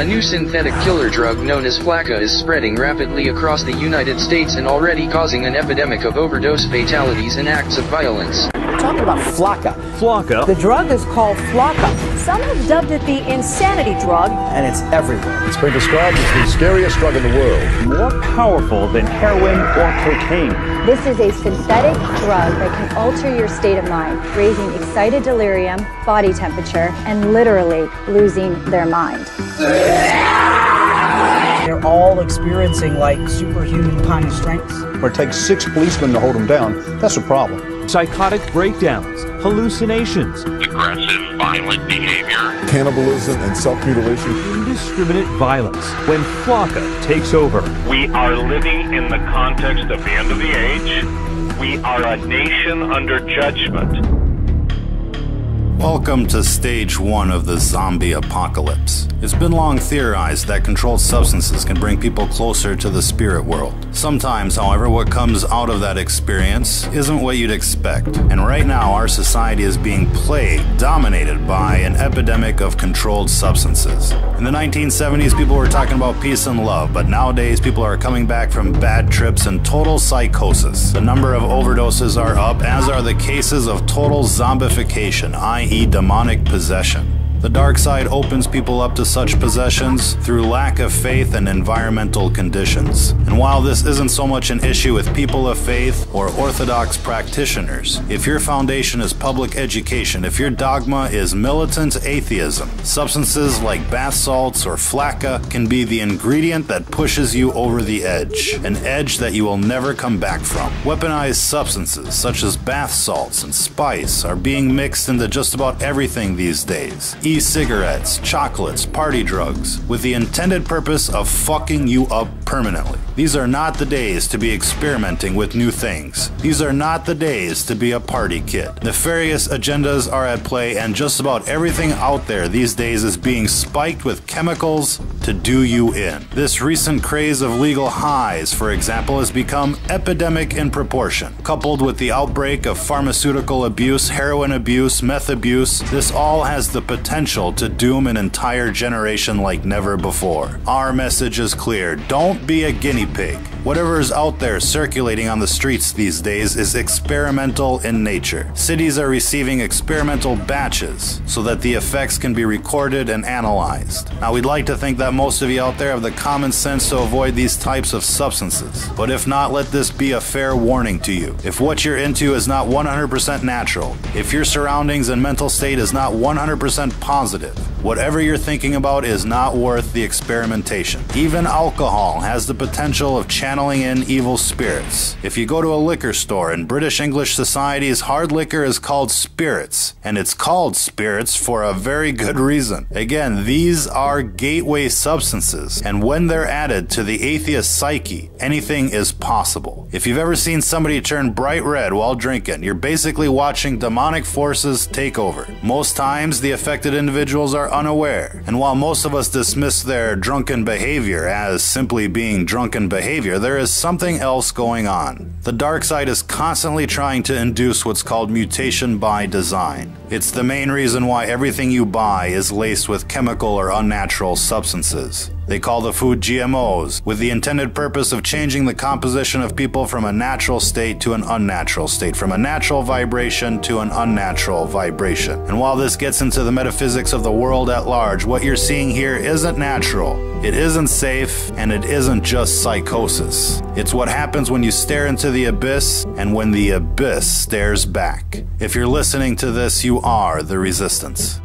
A new synthetic killer drug known as Flakka is spreading rapidly across the United States and already causing an epidemic of overdose fatalities and acts of violence. We're talking about Flakka. Flakka. The drug is called Flakka. Some have dubbed it the insanity drug. And it's everywhere. It's been described as the scariest drug in the world. More powerful than heroin or cocaine. This is a synthetic drug that can alter your state of mind, raising excited delirium, body temperature, and literally losing their mind. They're all experiencing like superhuman kind of strengths. Where it takes six policemen to hold them down, that's a problem. Psychotic breakdowns, hallucinations, aggressive, violent behavior, cannibalism, and self mutilation, indiscriminate violence. When Flakka takes over, we are living in the context of the end of the age. We are a nation under judgment. Welcome to stage one of the zombie apocalypse. It's been long theorized that controlled substances can bring people closer to the spirit world. Sometimes, however, what comes out of that experience isn't what you'd expect. And right now, our society is being plagued, dominated by an epidemic of controlled substances. In the 1970s, people were talking about peace and love, but nowadays, people are coming back from bad trips and total psychosis. The number of overdoses are up, as are the cases of total zombification, i.e., demonic possession. The dark side opens people up to such possessions through lack of faith and environmental conditions. And while this isn't so much an issue with people of faith or orthodox practitioners, if your foundation is public education, if your dogma is militant atheism, substances like bath salts or flakka can be the ingredient that pushes you over the edge, an edge that you will never come back from. Weaponized substances such as bath salts and spice are being mixed into just about everything these days e-cigarettes, chocolates, party drugs, with the intended purpose of fucking you up permanently. These are not the days to be experimenting with new things. These are not the days to be a party kid. Nefarious agendas are at play, and just about everything out there these days is being spiked with chemicals to do you in. This recent craze of legal highs, for example, has become epidemic in proportion. Coupled with the outbreak of pharmaceutical abuse, heroin abuse, meth abuse, this all has the potential to doom an entire generation like never before. Our message is clear don't be a guinea pig. Whatever is out there circulating on the streets these days is experimental in nature. Cities are receiving experimental batches so that the effects can be recorded and analyzed. Now, we'd like to think that most of you out there have the common sense to avoid these types of substances. But if not, let this be a fair warning to you. If what you're into is not 100% natural, if your surroundings and mental state is not 100% positive, whatever you're thinking about is not worth the experimentation. Even alcohol has the potential of channeling in evil spirits. If you go to a liquor store in British English societies, hard liquor is called spirits, and it's called spirits for a very good reason. Again, these are gateway substances, and when they're added to the atheist psyche, anything is possible. If you've ever seen somebody turn bright red while drinking, you're basically watching demonic forces take over. Most times, the affected individuals are unaware, and while most of us dismiss their drunken behavior as simply being drunken behavior, there is something else going on. The dark side is constantly trying to induce what's called mutation by design. It's the main reason why everything you buy is laced with chemical or unnatural substances. They call the food GMOs, with the intended purpose of changing the composition of people from a natural state to an unnatural state, from a natural vibration to an unnatural vibration. And while this gets into the metaphysics of the world at large, what you're seeing here isn't natural. It isn't safe, and it isn't just psychosis. It's what happens when you stare into the abyss and when the abyss stares back. If you're listening to this, you are the resistance.